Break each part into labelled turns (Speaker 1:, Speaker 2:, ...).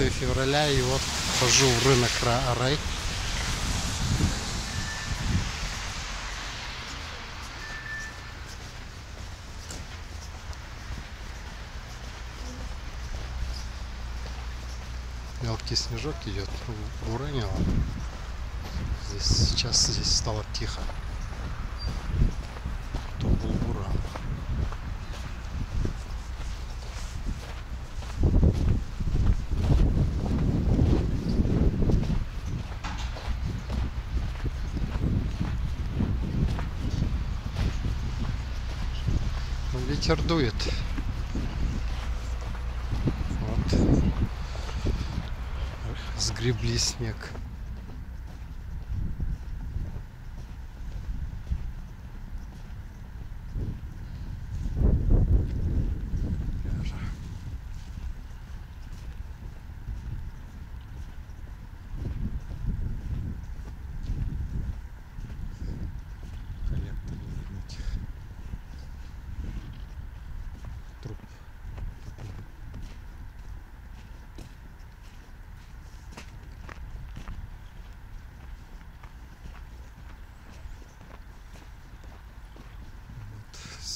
Speaker 1: 11 февраля и вот хожу в рынок Ра- Рай. Мелкий снежок идет, буранило. Здесь сейчас здесь стало тихо. Ветер дует. Вот. Сгребли снег.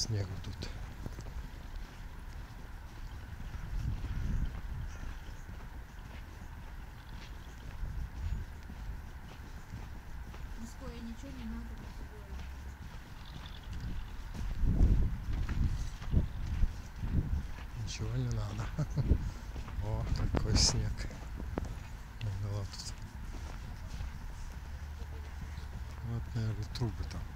Speaker 1: Снегу тут.
Speaker 2: Мужское ничего не надо.
Speaker 1: Ничего не надо. О, какой снег. Тут. Вот, наверное, трубы там.